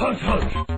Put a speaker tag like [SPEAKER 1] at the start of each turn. [SPEAKER 1] Hunt, hunt!